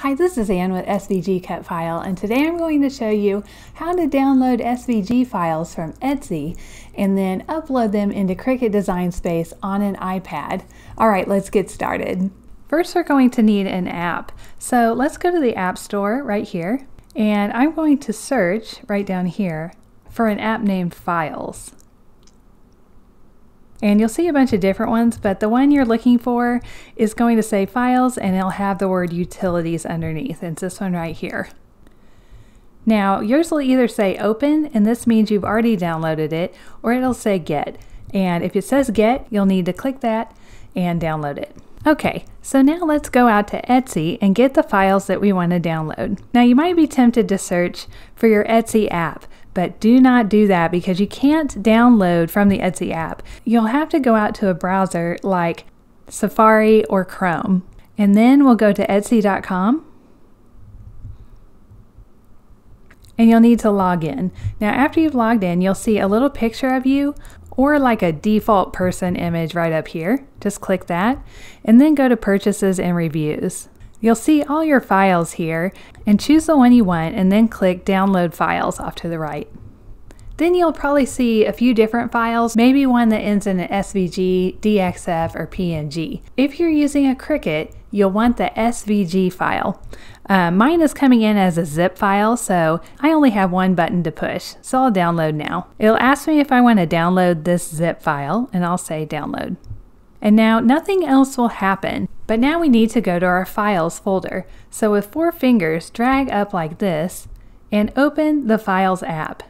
Hi, this is Ann with SVG Cut File, and today I'm going to show you how to download SVG files from Etsy and then upload them into Cricut Design Space on an iPad. All right, let's get started. First, we're going to need an app. So let's go to the App Store right here, and I'm going to search right down here for an app named Files. And you'll see a bunch of different ones, but the one you're looking for is going to say files and it'll have the word utilities underneath. It's this one right here. Now, yours will either say open, and this means you've already downloaded it, or it'll say get. And if it says get, you'll need to click that and download it. Okay, so now let's go out to Etsy and get the files that we want to download. Now you might be tempted to search for your Etsy app, but do not do that because you can't download from the Etsy app. You'll have to go out to a browser like Safari or Chrome. And then we'll go to etsy.com and you'll need to log in. Now after you've logged in, you'll see a little picture of you or like a default person image right up here. Just click that and then go to purchases and reviews. You'll see all your files here and choose the one you want and then click download files off to the right. Then you'll probably see a few different files, maybe one that ends in an SVG, DXF, or PNG. If you're using a Cricut, you'll want the SVG file. Uh, mine is coming in as a zip file, so I only have one button to push, so I'll download now. It'll ask me if I want to download this zip file, and I'll say download. And now nothing else will happen, but now we need to go to our files folder. So with four fingers, drag up like this and open the Files app.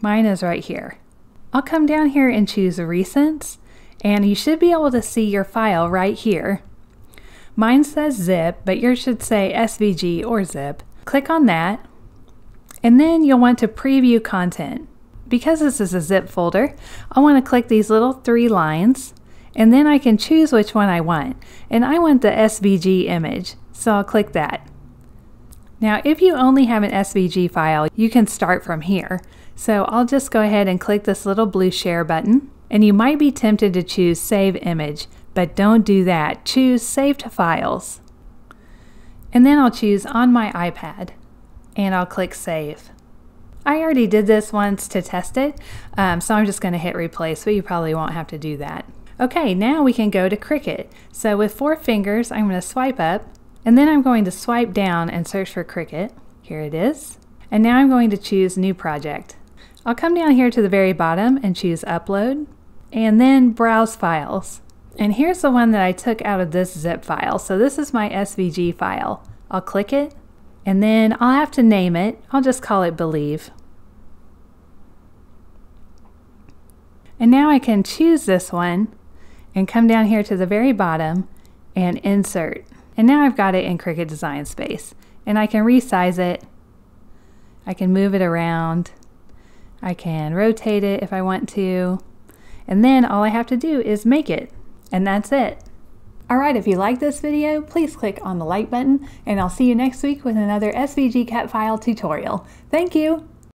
Mine is right here. I'll come down here and choose Recents, and you should be able to see your file right here. Mine says zip, but yours should say SVG or zip. Click on that, and then you'll want to preview content. Because this is a zip folder, I want to click these little three lines, and then I can choose which one I want. And I want the SVG image, so I'll click that. Now, if you only have an SVG file, you can start from here. So I'll just go ahead and click this little blue share button. And you might be tempted to choose save image, but don't do that. Choose save to files. And then I'll choose on my iPad and I'll click save. I already did this once to test it, um, so I'm just going to hit replace, but you probably won't have to do that. Okay, now we can go to Cricut. So with four fingers, I'm going to swipe up, and then I'm going to swipe down and search for Cricut. Here it is. And now I'm going to choose New Project. I'll come down here to the very bottom and choose Upload, and then Browse Files. And here's the one that I took out of this zip file. So this is my SVG file. I'll click it, and then I'll have to name it. I'll just call it Believe. And now I can choose this one and come down here to the very bottom and insert. And now I've got it in Cricut Design Space. And I can resize it. I can move it around. I can rotate it if I want to. And then all I have to do is make it. And that's it. Alright, if you like this video, please click on the like button, and I'll see you next week with another SVG Cut File tutorial. Thank you!